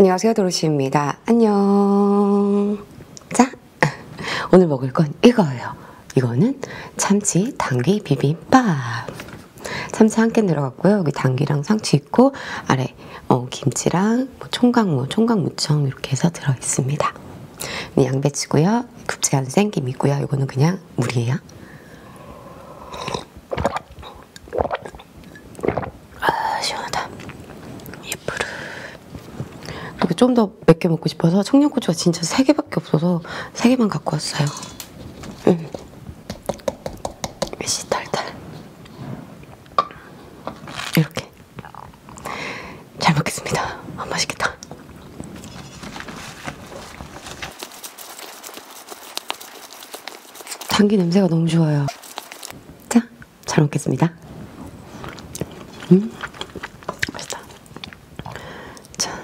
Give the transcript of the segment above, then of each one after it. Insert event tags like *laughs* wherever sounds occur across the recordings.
안녕하세요 도로시입니다. 안녕. 자, 오늘 먹을 건 이거예요. 이거는 참치 당귀 비빔밥. 참치 한 캔 들어갔고요. 여기 당귀랑 상추 있고 아래 어, 김치랑 뭐 총각무, 총각무청 이렇게 해서 들어 있습니다. 양배추고요. 급체한 생김이고요. 이거는 그냥 물이에요. 아 시원하다. 예쁘르. 이거 좀더몇개 먹고 싶어서 청양고추가 진짜 세 개밖에 없어서 세 개만 갖고 왔어요. 음. 씨 탈탈. 이렇게. 잘 먹겠습니다. 아, 맛있겠다. 당기 냄새가 너무 좋아요. 자, 잘 먹겠습니다. 음, 맛있다. 자.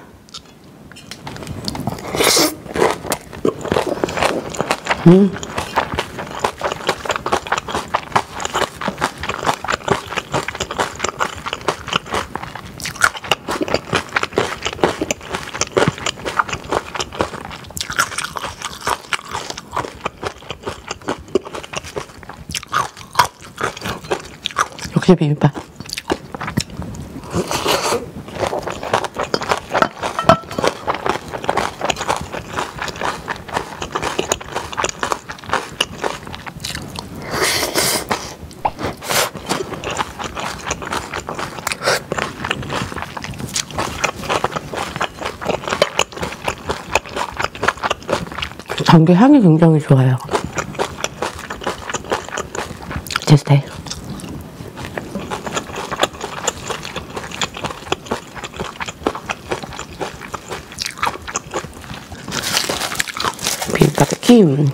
음. 역시 비빔밥. 장기 향이 굉장히 좋아요. 제 스타일. 비빔밥에 김.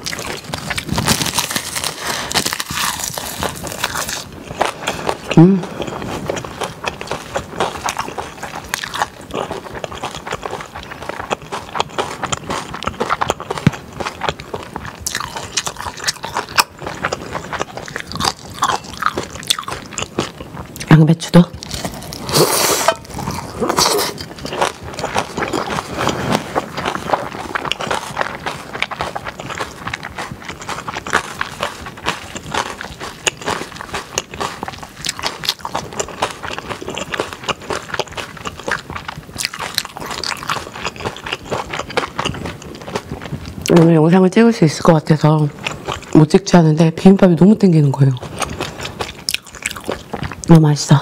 양배추도. 오늘 영상을 찍을 수 있을 것 같아서 못 찍지 않은데 비빔밥이 너무 땡기는 거예요. 너무 맛있어.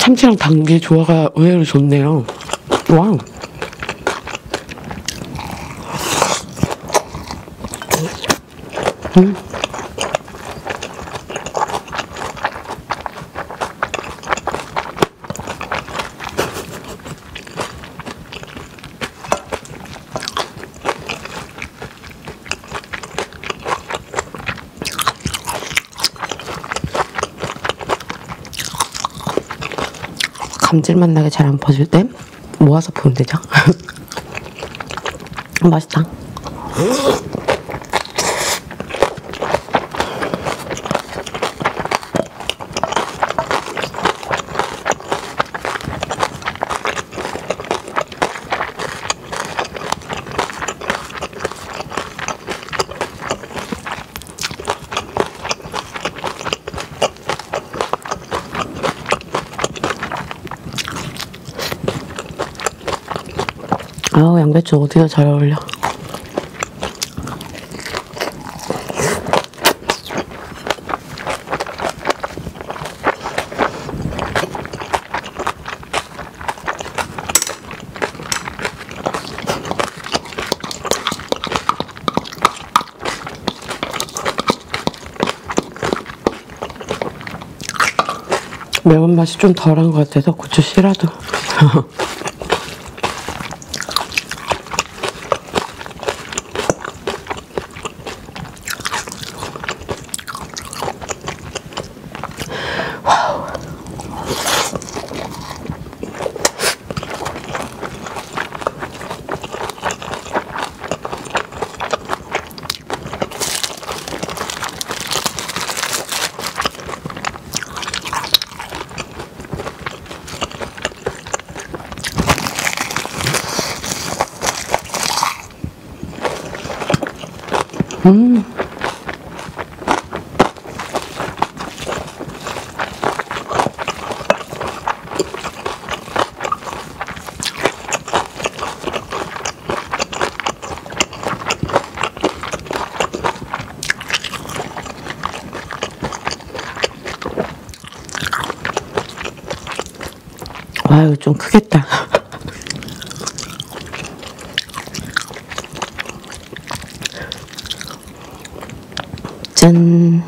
참치랑 당귀 조화가 의외로 좋네요. 와. 음. 감질맛 나게 잘 안 퍼질 때 모아서 부으면 되죠. *laughs* 맛있다. 아우 양배추 어디가 잘 어울려. 매운맛이 좀 덜한 것 같아서 고추 씨라도 *laughs* 아유 좀 크겠다. 짠.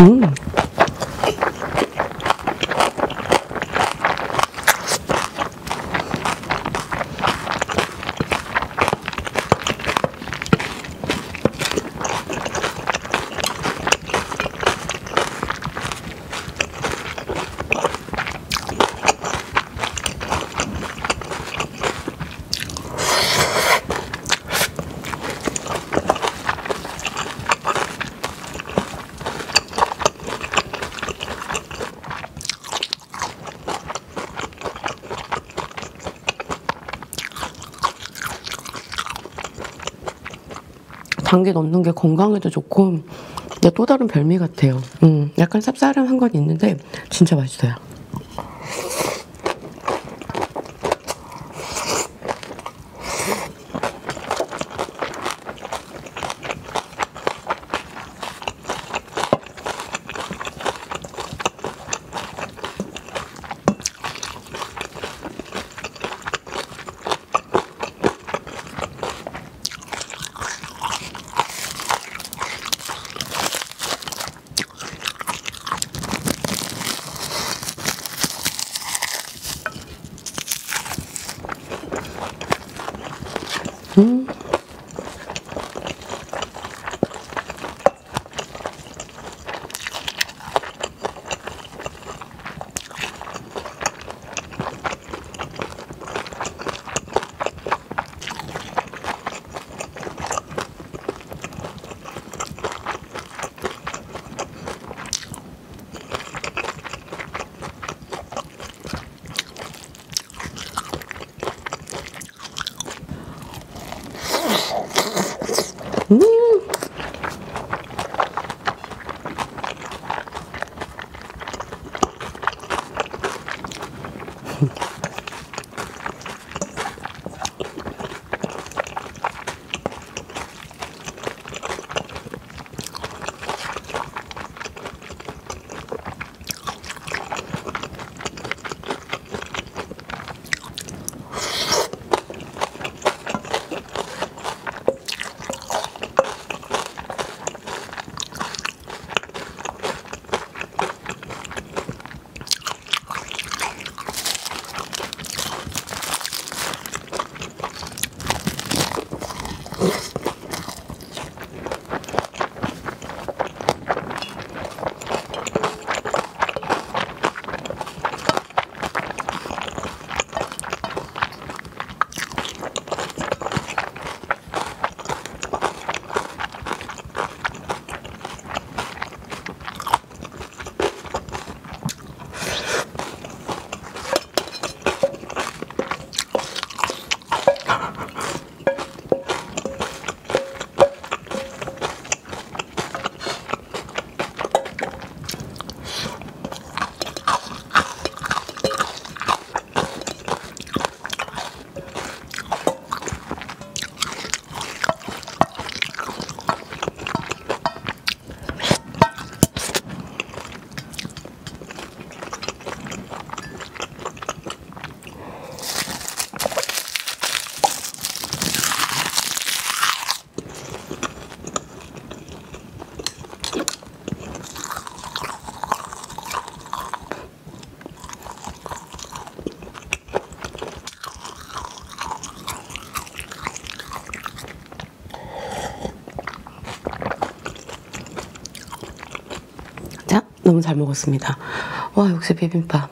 음. 단계 넣는 게 건강에도 좋고 또 다른 별미 같아요. 음, 약간 쌉싸름한 건 있는데 진짜 맛있어요. 너무 잘 먹었습니다. 와, 역시 비빔밥.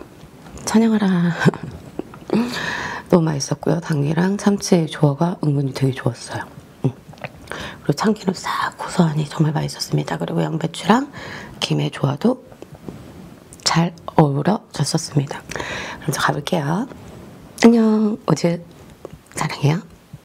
찬양하라. *laughs* 너무 맛있었고요. 당귀랑 참치의 조화가 은근히 되게 좋았어요. 음. 그리고 참기름 싹 고소하니 정말 맛있었습니다. 그리고 양배추랑 김의 조화도 잘 어우러졌었습니다. 그럼 저 가볼게요. 안녕. 어제 사랑해요.